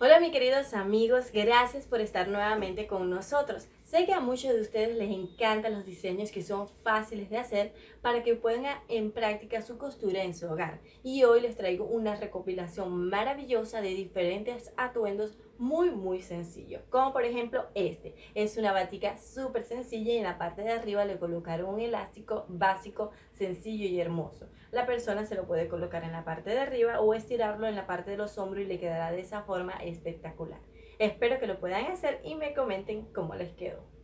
Hola mis queridos amigos, gracias por estar nuevamente con nosotros. Sé que a muchos de ustedes les encantan los diseños que son fáciles de hacer para que pongan en práctica su costura en su hogar. Y hoy les traigo una recopilación maravillosa de diferentes atuendos muy muy sencillos. Como por ejemplo este. Es una batica súper sencilla y en la parte de arriba le colocaron un elástico básico, sencillo y hermoso. La persona se lo puede colocar en la parte de arriba o estirarlo en la parte de los hombros y le quedará de esa forma espectacular. Espero que lo puedan hacer y me comenten cómo les quedó.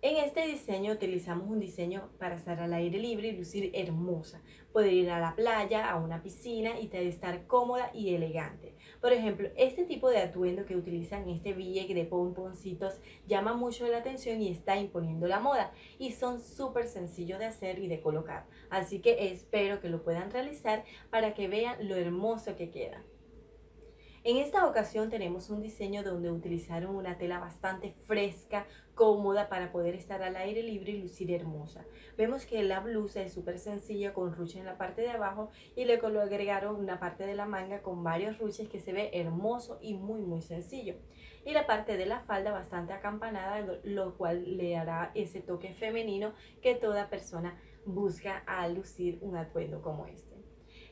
En este diseño utilizamos un diseño para estar al aire libre y lucir hermosa. Poder ir a la playa, a una piscina y estar cómoda y elegante. Por ejemplo, este tipo de atuendo que utilizan este billete de pomponcitos llama mucho la atención y está imponiendo la moda. Y son súper sencillos de hacer y de colocar. Así que espero que lo puedan realizar para que vean lo hermoso que queda. En esta ocasión tenemos un diseño donde utilizaron una tela bastante fresca, cómoda para poder estar al aire libre y lucir hermosa. Vemos que la blusa es súper sencilla con ruches en la parte de abajo y le agregaron una parte de la manga con varios ruches que se ve hermoso y muy muy sencillo. Y la parte de la falda bastante acampanada, lo cual le hará ese toque femenino que toda persona busca al lucir un atuendo como este.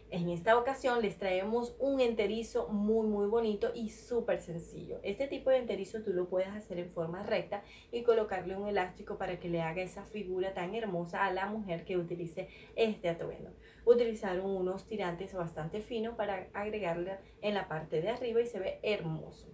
En esta ocasión les traemos un enterizo muy muy bonito y súper sencillo. Este tipo de enterizo tú lo puedes hacer en forma recta y colocarle un elástico para que le haga esa figura tan hermosa a la mujer que utilice este atuendo. Utilizaron unos tirantes bastante finos para agregarle en la parte de arriba y se ve hermoso.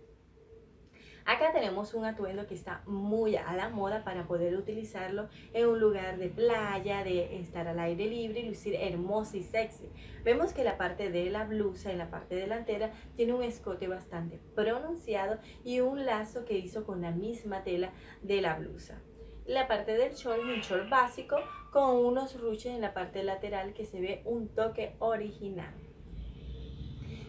Acá tenemos un atuendo que está muy a la moda para poder utilizarlo en un lugar de playa, de estar al aire libre y lucir hermoso y sexy. Vemos que la parte de la blusa en la parte delantera tiene un escote bastante pronunciado y un lazo que hizo con la misma tela de la blusa. La parte del short es un short básico con unos ruches en la parte lateral que se ve un toque original.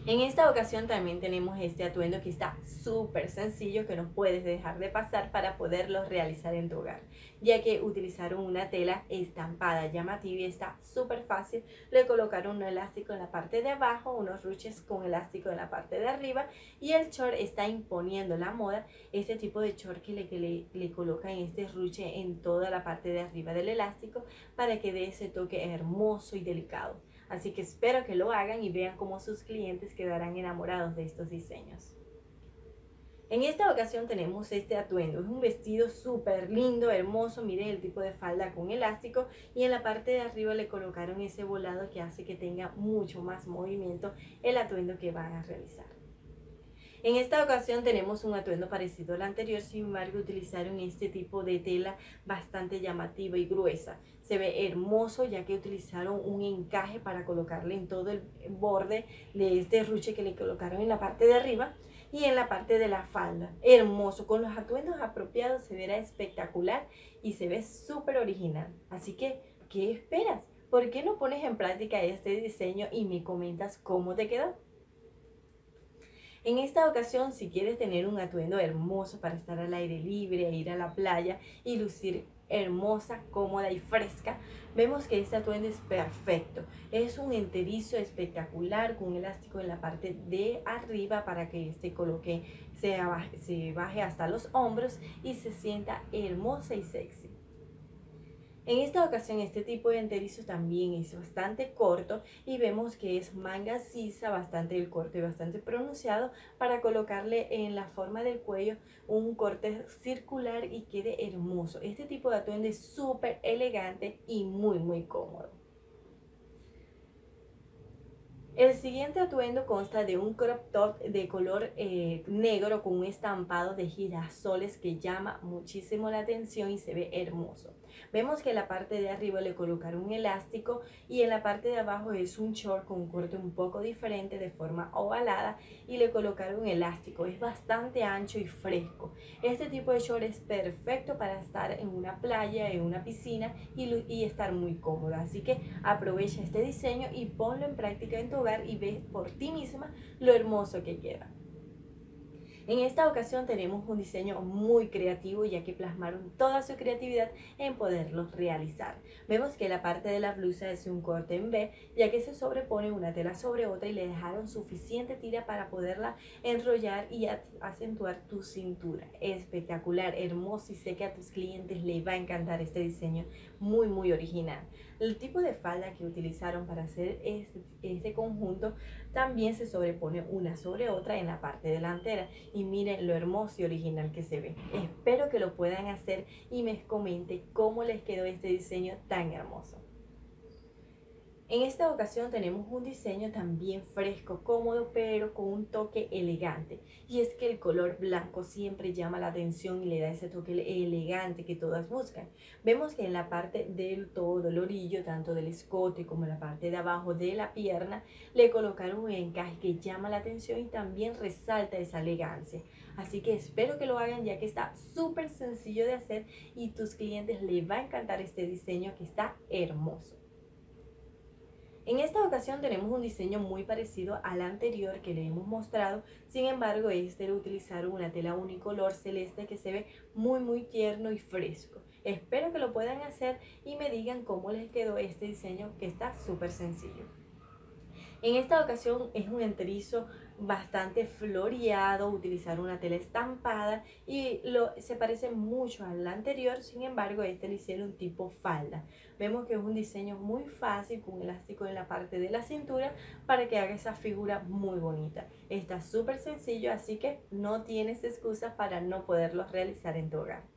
En esta ocasión también tenemos este atuendo que está súper sencillo que no puedes dejar de pasar para poderlo realizar en tu hogar, ya que utilizaron una tela estampada llamativa y está súper fácil. Le colocaron un elástico en la parte de abajo, unos ruches con elástico en la parte de arriba y el short está imponiendo la moda, este tipo de short que le, que le, le colocan este ruche en toda la parte de arriba del elástico para que dé ese toque hermoso y delicado. Así que espero que lo hagan y vean cómo sus clientes quedarán enamorados de estos diseños. En esta ocasión tenemos este atuendo. Es un vestido súper lindo, hermoso. Miren el tipo de falda con elástico. Y en la parte de arriba le colocaron ese volado que hace que tenga mucho más movimiento el atuendo que van a realizar. En esta ocasión tenemos un atuendo parecido al anterior, sin embargo utilizaron este tipo de tela bastante llamativa y gruesa. Se ve hermoso ya que utilizaron un encaje para colocarle en todo el borde de este ruche que le colocaron en la parte de arriba y en la parte de la falda. Hermoso, con los atuendos apropiados se verá espectacular y se ve súper original. Así que, ¿qué esperas? ¿Por qué no pones en práctica este diseño y me comentas cómo te quedó? En esta ocasión, si quieres tener un atuendo hermoso para estar al aire libre, e ir a la playa y lucir hermosa, cómoda y fresca, vemos que este atuendo es perfecto. Es un enterizo espectacular con elástico en la parte de arriba para que este coloque se se baje hasta los hombros y se sienta hermosa y sexy. En esta ocasión este tipo de enterizo también es bastante corto y vemos que es manga sisa, bastante el corte bastante pronunciado para colocarle en la forma del cuello un corte circular y quede hermoso. Este tipo de atuendo es súper elegante y muy muy cómodo. El siguiente atuendo consta de un crop top de color eh, negro con un estampado de girasoles que llama muchísimo la atención y se ve hermoso. Vemos que en la parte de arriba le colocaron un elástico y en la parte de abajo es un short con un corte un poco diferente de forma ovalada y le colocaron un elástico. Es bastante ancho y fresco. Este tipo de short es perfecto para estar en una playa, en una piscina y, estar muy cómodo. Así que aprovecha este diseño y ponlo en práctica en tu y ves por ti misma lo hermoso que queda. En esta ocasión tenemos un diseño muy creativo ya que plasmaron toda su creatividad en poderlos realizar. Vemos que la parte de la blusa es un corte en B ya que se sobrepone una tela sobre otra y le dejaron suficiente tira para poderla enrollar y acentuar tu cintura. Espectacular, hermoso y sé que a tus clientes les va a encantar este diseño muy muy original. El tipo de falda que utilizaron para hacer este, este conjunto también se sobrepone una sobre otra en la parte delantera y miren lo hermoso y original que se ve. Espero que lo puedan hacer y me comenten cómo les quedó este diseño tan hermoso. En esta ocasión tenemos un diseño también fresco, cómodo, pero con un toque elegante. Y es que el color blanco siempre llama la atención y le da ese toque elegante que todas buscan. Vemos que en la parte del todo el orillo, tanto del escote como en la parte de abajo de la pierna, le colocaron un encaje que llama la atención y también resalta esa elegancia. Así que espero que lo hagan ya que está súper sencillo de hacer y tus clientes les va a encantar este diseño que está hermoso. En esta ocasión tenemos un diseño muy parecido al anterior que le hemos mostrado, sin embargo este lo utilizaron una tela unicolor celeste que se ve muy muy tierno y fresco. Espero que lo puedan hacer y me digan cómo les quedó este diseño que está súper sencillo. En esta ocasión es un enterizo bastante floreado, utilizar una tela estampada y lo, se parece mucho al anterior, sin embargo este le hicieron tipo falda. Vemos que es un diseño muy fácil con elástico en la parte de la cintura para que haga esa figura muy bonita. Está súper sencillo, así que no tienes excusas para no poderlo realizar en tu hogar.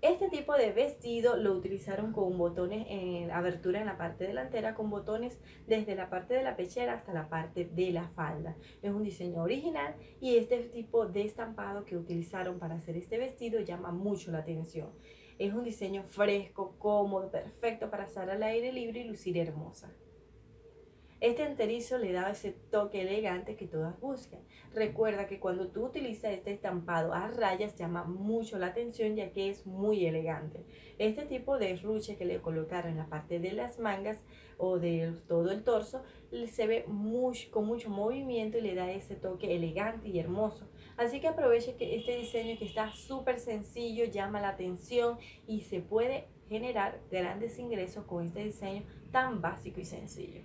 Este tipo de vestido lo utilizaron con botones en abertura en la parte delantera, con botones desde la parte de la pechera hasta la parte de la falda. Es un diseño original y este tipo de estampado que utilizaron para hacer este vestido llama mucho la atención. Es un diseño fresco, cómodo, perfecto para estar al aire libre y lucir hermosa. Este enterizo le da ese toque elegante que todas buscan. Recuerda que cuando tú utilizas este estampado a rayas llama mucho la atención ya que es muy elegante. Este tipo de ruche que le colocaron en la parte de las mangas o de todo el torso se ve con mucho movimiento y le da ese toque elegante y hermoso. Así que aproveche que este diseño que está súper sencillo llama la atención y se puede generar grandes ingresos con este diseño tan básico y sencillo.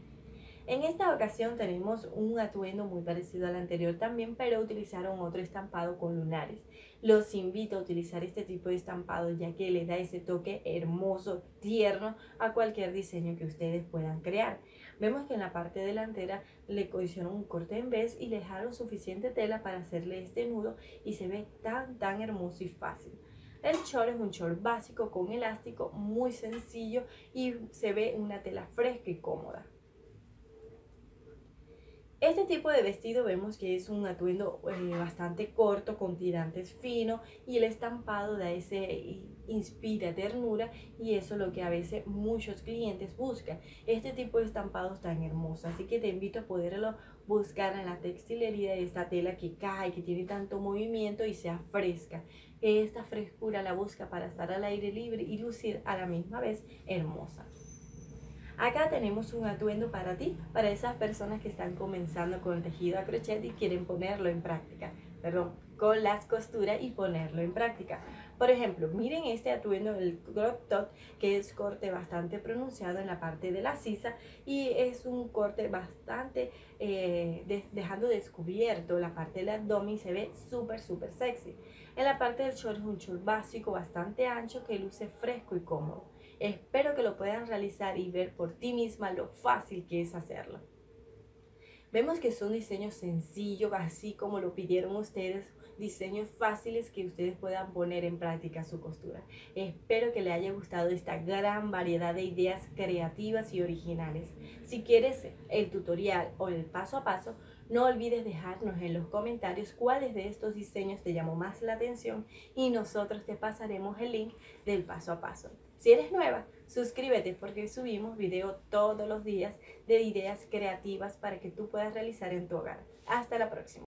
En esta ocasión tenemos un atuendo muy parecido al anterior también, pero utilizaron otro estampado con lunares. Los invito a utilizar este tipo de estampado ya que le da ese toque hermoso, tierno a cualquier diseño que ustedes puedan crear. Vemos que en la parte delantera le hicieron un corte en vez y le dejaron suficiente tela para hacerle este nudo y se ve tan tan hermoso y fácil. El short es un short básico con elástico, muy sencillo y se ve una tela fresca y cómoda. Este tipo de vestido vemos que es un atuendo eh, bastante corto con tirantes finos y el estampado da ese inspira ternura y eso es lo que a veces muchos clientes buscan. Este tipo de estampados tan hermosos, así que te invito a poderlo buscar en la textilería esta tela que cae, que tiene tanto movimiento y sea fresca. Esta frescura la busca para estar al aire libre y lucir a la misma vez hermosa. Acá tenemos un atuendo para ti, para esas personas que están comenzando con el tejido a crochet y quieren ponerlo en práctica, perdón, con las costuras y ponerlo en práctica. Por ejemplo, miren este atuendo del crop top que es corte bastante pronunciado en la parte de la sisa y es un corte bastante eh, dejando descubierto la parte del abdomen se ve súper súper sexy. En la parte del short es un short básico bastante ancho que luce fresco y cómodo. Espero que lo puedan realizar y ver por ti misma lo fácil que es hacerlo. Vemos que son diseños sencillos, así como lo pidieron ustedes, diseños fáciles que ustedes puedan poner en práctica su costura. Espero que les haya gustado esta gran variedad de ideas creativas y originales. Si quieres el tutorial o el paso a paso, no olvides dejarnos en los comentarios cuáles de estos diseños te llamó más la atención y nosotros te pasaremos el link del paso a paso. Si eres nueva, suscríbete porque subimos video todos los días de ideas creativas para que tú puedas realizar en tu hogar. Hasta la próxima.